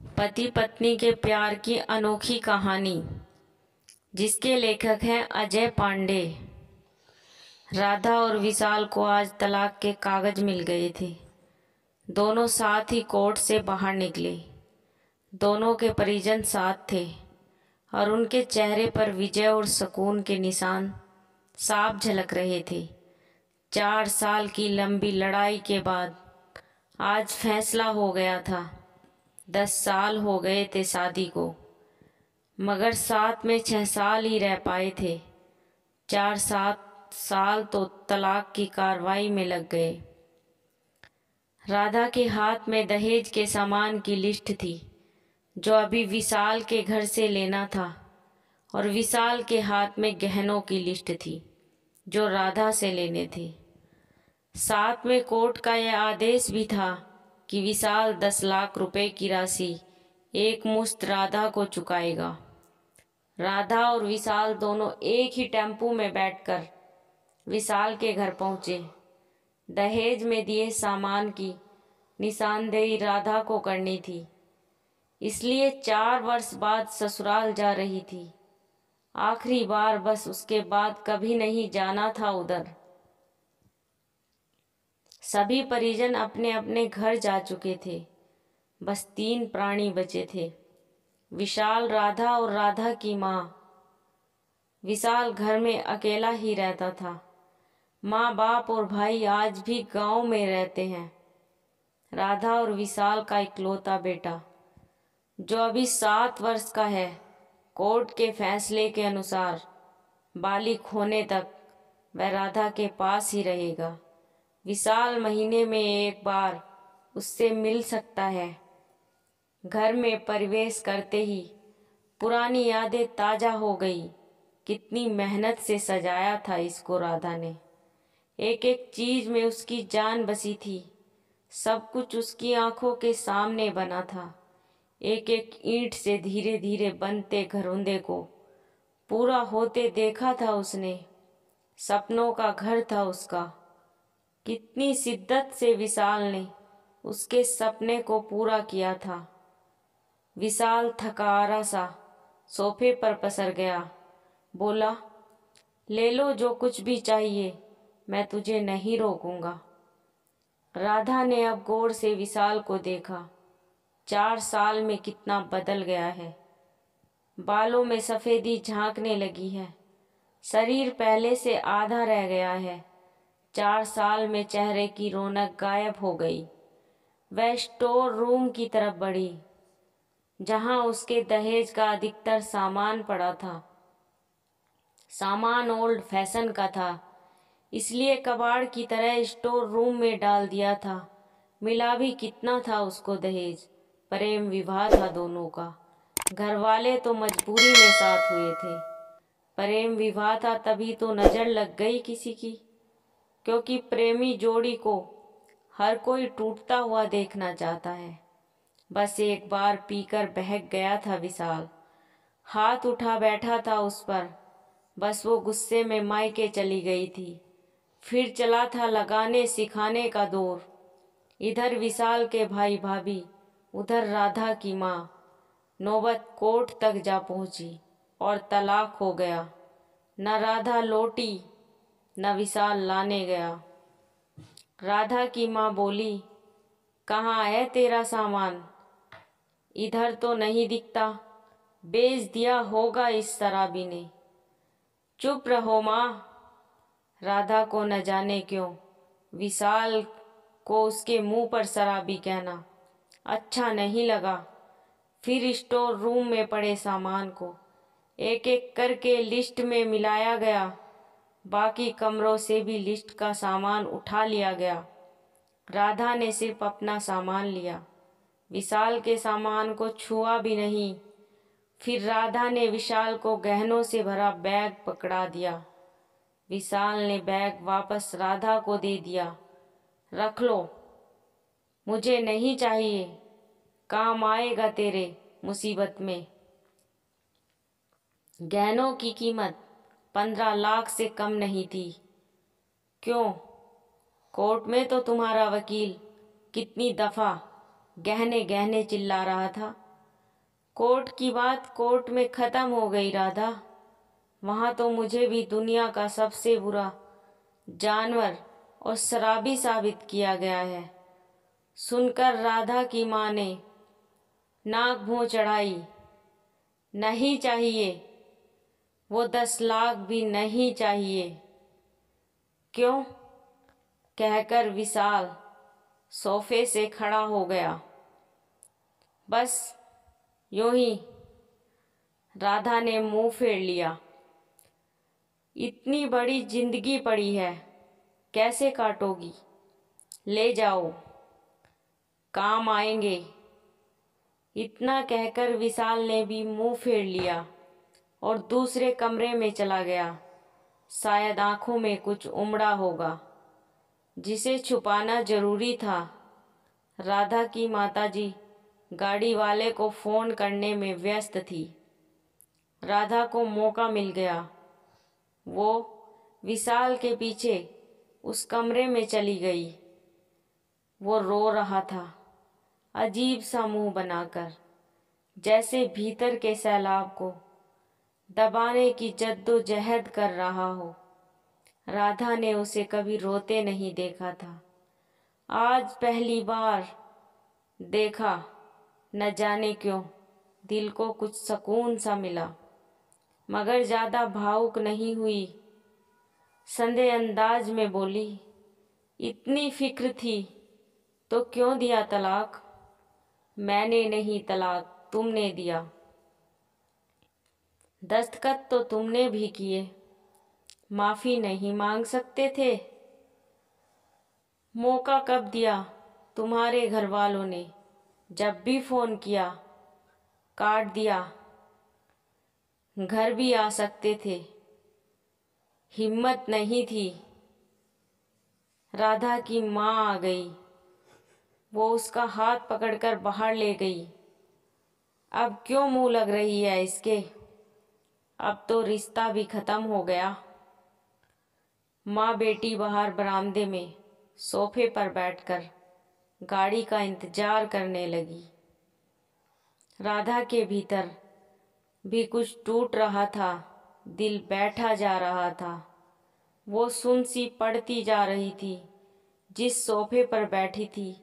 पति पत्नी के प्यार की अनोखी कहानी, जिसके लेखक हैं अजय पांडे। राधा और विशाल को आज तलाक के कागज़ मिल गए थे। दोनों साथ ही कोर्ट से बाहर निकले। दोनों के परिजन साथ थे और उनके चेहरे पर विजय और सुकून के निशान साफ़ झलक रहे थे। चार साल की लंबी लड़ाई के बाद आज फैसला हो गया था। दस साल हो गए थे शादी को। मगर साथ में छह साल ही रह पाए थे। चार सात साल तो तलाक की कार्रवाई में लग गए। राधा के हाथ में दहेज के सामान की लिस्ट थी, जो अभी विशाल के घर से लेना था, और विशाल के हाथ में गहनों की लिस्ट थी, जो राधा से लेने थे। साथ में कोर्ट का यह आदेश भी था कि विशाल दस लाख रुपए की राशि एक मुश्त राधा को चुकाएगा। राधा और विशाल दोनों एक ही टेंपू में बैठकर विशाल के घर पहुँचे। दहेज में दिए सामान की निशानदेही राधा को करनी थी। इसलिए चार वर्ष बाद ससुराल जा रही थी। आखिरी बार बस उसके बाद कभी नहीं जाना था उधर। सभी परिजन अपने अपने घर जा चुके थे। बस तीन प्राणी बचे थे। विशाल, राधा और राधा की माँ। विशाल घर में अकेला ही रहता था। माँ बाप और भाई आज भी गाँव में रहते हैं। राधा और विशाल का इकलौता बेटा, जो अभी सात वर्ष का है, कोर्ट के फैसले के अनुसार बालिक होने तक वह राधा के पास ही रहेगा। विशाल महीने में एक बार उससे मिल सकता है। घर में प्रवेश करते ही पुरानी यादें ताज़ा हो गई। कितनी मेहनत से सजाया था इसको राधा ने। एक एक चीज़ में उसकी जान बसी थी। सब कुछ उसकी आँखों के सामने बना था। एक एक ईंट से धीरे धीरे बनते घरोंदे को पूरा होते देखा था उसने। सपनों का घर था उसका। कितनी शिद्दत से विशाल ने उसके सपने को पूरा किया था। विशाल थकारा सा सोफे पर पसर गया। बोला, ले लो जो कुछ भी चाहिए, मैं तुझे नहीं रोकूँगा। राधा ने अब गौर से विशाल को देखा। चार साल में कितना बदल गया है। बालों में सफ़ेदी झांकने लगी है। शरीर पहले से आधा रह गया है। चार साल में चेहरे की रौनक गायब हो गई। वह स्टोर रूम की तरफ़ बढ़ी, जहाँ उसके दहेज का अधिकतर सामान पड़ा था। सामान ओल्ड फ़ैशन का था, इसलिए कबाड़ की तरह स्टोर रूम में डाल दिया था। मिला भी कितना था उसको दहेज, प्रेम विवाह था दोनों का। घर वाले तो मजबूरी में साथ हुए थे। प्रेम विवाह था तभी तो नज़र लग गई किसी की। क्योंकि प्रेमी जोड़ी को हर कोई टूटता हुआ देखना चाहता है। बस एक बार पीकर बहक गया था विशाल। हाथ उठा बैठा था उस पर। बस वो गुस्से में मायके चली गई थी। फिर चला था लगाने सिखाने का दौर। इधर विशाल के भाई भाभी, उधर राधा की माँ। नौबत कोर्ट तक जा पहुँची और तलाक हो गया। न राधा लौटी न विशाल लाने गया। राधा की माँ बोली, कहाँ है तेरा सामान? इधर तो नहीं दिखता। बेच दिया होगा इस शराबी ने। चुप रहो माँ। राधा को न जाने क्यों। विशाल को उसके मुँह पर शराबी कहना अच्छा नहीं लगा। फिर स्टोर रूम में पड़े सामान को एक एक करके लिस्ट में मिलाया गया। बाकी कमरों से भी लिस्ट का सामान उठा लिया गया। राधा ने सिर्फ़ अपना सामान लिया। विशाल के सामान को छुआ भी नहीं। फिर राधा ने विशाल को गहनों से भरा बैग पकड़ा दिया। विशाल ने बैग वापस राधा को दे दिया। रख लो। मुझे नहीं चाहिए। काम आएगा तेरे मुसीबत में। गहनों की कीमत। पंद्रह लाख से कम नहीं थी। क्यों? कोर्ट में तो तुम्हारा वकील कितनी दफ़ा गहने गहने चिल्ला रहा था। कोर्ट की बात कोर्ट में ख़त्म हो गई, राधा। वहाँ तो मुझे भी दुनिया का सबसे बुरा जानवर और शराबी साबित किया गया है। सुनकर राधा की माँ ने नाक भों चढ़ाई। नहीं चाहिए। वो दस लाख भी नहीं चाहिए। क्यों? कहकर विशाल सोफे से खड़ा हो गया। बस यूँ ही राधा ने मुँह फेर लिया। इतनी बड़ी ज़िंदगी पड़ी है, कैसे काटोगी? ले जाओ, काम आएँगे। इतना कहकर विशाल ने भी मुँह फेर लिया। और दूसरे कमरे में चला गया। शायद आँखों में कुछ उमड़ा होगा, जिसे छुपाना ज़रूरी था। राधा की माताजी गाड़ी वाले को फ़ोन करने में व्यस्त थी। राधा को मौका मिल गया। वो विशाल के पीछे उस कमरे में चली गई। वो रो रहा था, अजीब सा मुँह बनाकर, जैसे भीतर के सैलाब को। दबाने की जद्दोजहद कर रहा हो। राधा ने उसे कभी रोते नहीं देखा था। आज पहली बार देखा, न जाने क्यों, दिल को कुछ सुकून सा मिला। मगर ज़्यादा भावुक नहीं हुई। संदेह अंदाज में बोली, इतनी फ़िक्र थी तो क्यों दिया तलाक? मैंने नहीं तलाक, तुमने दिया। दस्तखत तो तुमने भी किए। माफ़ी नहीं मांग सकते थे। मौका कब दिया तुम्हारे घर वालों ने? जब भी फ़ोन किया, काट दिया। घर भी आ सकते थे। हिम्मत नहीं थी। राधा की माँ आ गई। वो उसका हाथ पकड़कर बाहर ले गई। अब क्यों मुँह लग रही है इसके? अब तो रिश्ता भी ख़त्म हो गया। माँ बेटी बाहर बरामदे में, सोफे पर बैठकर गाड़ी का इंतज़ार करने लगी। राधा के भीतर भी कुछ टूट रहा था, दिल बैठा जा रहा था। वो सुन सी पड़ती जा रही थी, जिस सोफे पर बैठी थी,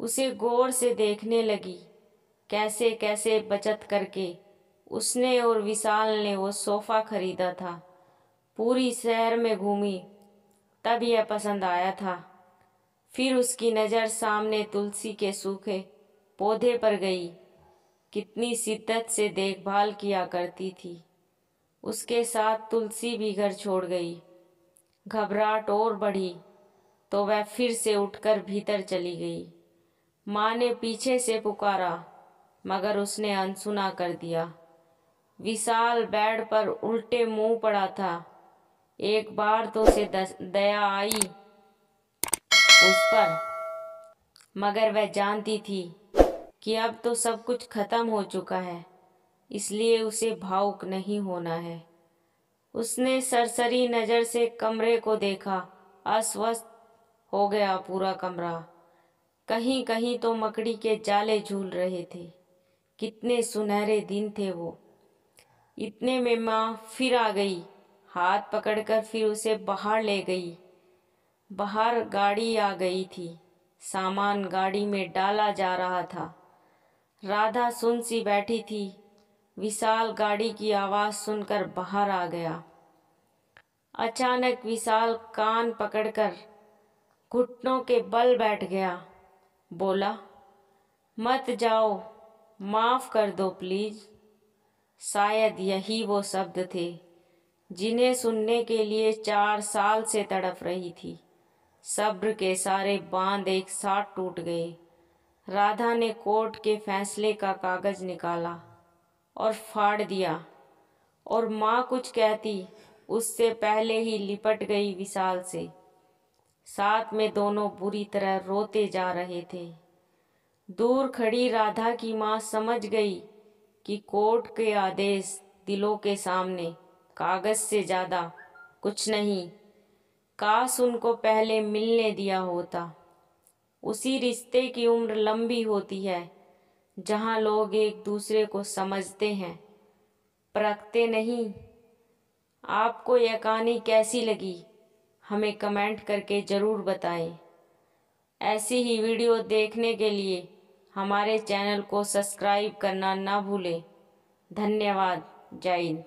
उसे गौर से देखने लगी कैसे कैसे बचत करके। उसने और विशाल ने वो सोफ़ा खरीदा था। पूरी शहर में घूमी तब यह पसंद आया था। फिर उसकी नज़र सामने तुलसी के सूखे पौधे पर गई। कितनी शिद्दत से देखभाल किया करती थी। उसके साथ तुलसी भी घर छोड़ गई। घबराहट और बढ़ी तो वह फिर से उठकर भीतर चली गई। माँ ने पीछे से पुकारा, मगर उसने अनसुना कर दिया। विशाल बेड पर उल्टे मुँह पड़ा था। एक बार तो उसे दया आई उस पर, मगर वह जानती थी कि अब तो सब कुछ खत्म हो चुका है, इसलिए उसे भावुक नहीं होना है। उसने सरसरी नज़र से कमरे को देखा। अस्वस्थ हो गया पूरा कमरा। कहीं कहीं तो मकड़ी के जाले झूल रहे थे। कितने सुनहरे दिन थे वो। इतने में माँ फिर आ गई। हाथ पकड़कर फिर उसे बाहर ले गई। बाहर गाड़ी आ गई थी। सामान गाड़ी में डाला जा रहा था। राधा सुन सी बैठी थी। विशाल गाड़ी की आवाज़ सुनकर बाहर आ गया। अचानक विशाल कान पकड़कर घुटनों के बल बैठ गया। बोला, मत जाओ, माफ़ कर दो प्लीज़। शायद यही वो शब्द थे, जिन्हें सुनने के लिए चार साल से तड़प रही थी। सब्र के सारे बाँध एक साथ टूट गए। राधा ने कोर्ट के फैसले का कागज़ निकाला और फाड़ दिया और माँ कुछ कहती, उससे पहले ही लिपट गई विशाल से। साथ में दोनों बुरी तरह रोते जा रहे थे। दूर खड़ी राधा की माँ समझ गई कि कोर्ट के आदेश दिलों के सामने, कागज़ से ज़्यादा कुछ नहीं। काश उनको पहले मिलने दिया होता। उसी रिश्ते की उम्र लंबी होती है, जहाँ लोग एक दूसरे को समझते हैं, परखते नहीं। आपको यह कहानी कैसी लगी, हमें कमेंट करके ज़रूर बताएँ। ऐसी ही वीडियो देखने के लिए हमारे चैनल को सब्सक्राइब करना ना भूलें। धन्यवाद। जय हिंद।